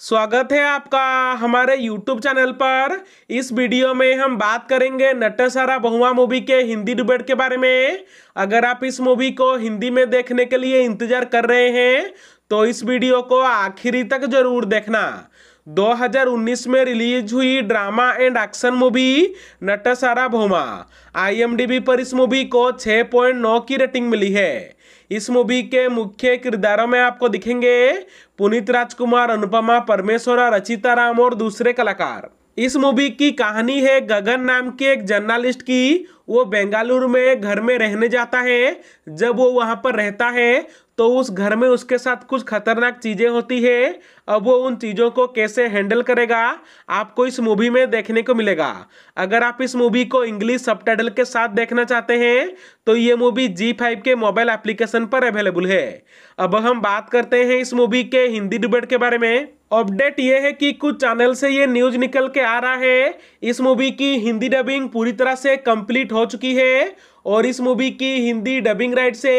स्वागत है आपका हमारे YouTube चैनल पर। इस वीडियो में हम बात करेंगे नटसारा बहुआ मूवी के हिंदी डिबेट के बारे में। अगर आप इस मूवी को हिंदी में देखने के लिए इंतज़ार कर रहे हैं तो इस वीडियो को आखिरी तक ज़रूर देखना। 2019 में रिलीज़ हुई drama and action movie नटसारा Bhoma. IMDb पर इस मूवी को 6.9 की रेटिंग मिली है। इस मूवी के मुख्य किरदारों में आपको दिखेंगे पुनीत राजकुमार, अनुपमा परमेश्वर, रचिता राम और दूसरे कलाकार। इस मूवी की कहानी है गगन नाम के एक जर्नलिस्ट की। वो बेंगालुरु में घर में रहने जाता है। जब वो वहाँ पर रहता है तो उस घर में उसके साथ कुछ खतरनाक चीज़ें होती है। अब वो उन चीज़ों को कैसे हैंडल करेगा, आपको इस मूवी में देखने को मिलेगा। अगर आप इस मूवी को इंग्लिश सब के साथ देखना चाहते हैं तो ये मूवी जी फाइव के मोबाइल एप्लीकेशन पर अवेलेबल है। अब हम बात करते हैं इस मूवी के हिंदी डिबेट के बारे में। अपडेट ये है कि कुछ चैनल से ये न्यूज़ निकल के आ रहा है। इस मूवी की हिंदी डबिंग पूरी तरह से कंप्लीट हो चुकी है और इस मूवी की हिंदी डबिंग राइट से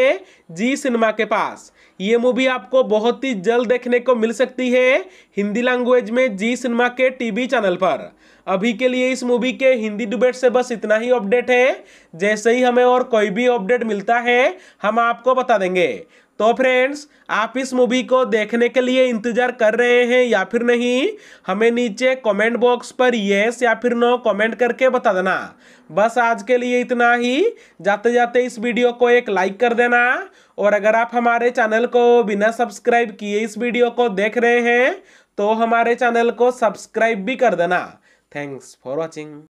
जी सिनेमा के पास। ये मूवी आपको बहुत ही जल्द देखने को मिल सकती है हिंदी लैंग्वेज में जी सिनेमा के टीवी चैनल पर। अभी के लिए इस मूवी के हिंदी डिबेट से बस इतना ही अपडेट है। जैसे ही हमें और कोई भी अपडेट मिलता है, हम आपको बता देंगे। तो फ्रेंड्स आप इस मूवी को देखने के लिए इंतज़ार कर रहे हैं या फिर नहीं? हमें नीचे कमेंट बॉक्स पर यस या फिर नो कमेंट करके बता देना। बस आज के लिए इतना ही। जाते जाते इस वीडियो को एक लाइक कर देना। और अगर आप हमारे चैनल को बिना सब्सक्राइब किए इस वीडियो को देख रहे हैं तो हमारे चैनल को सब्सक्राइब भी कर देना। Thanks for watching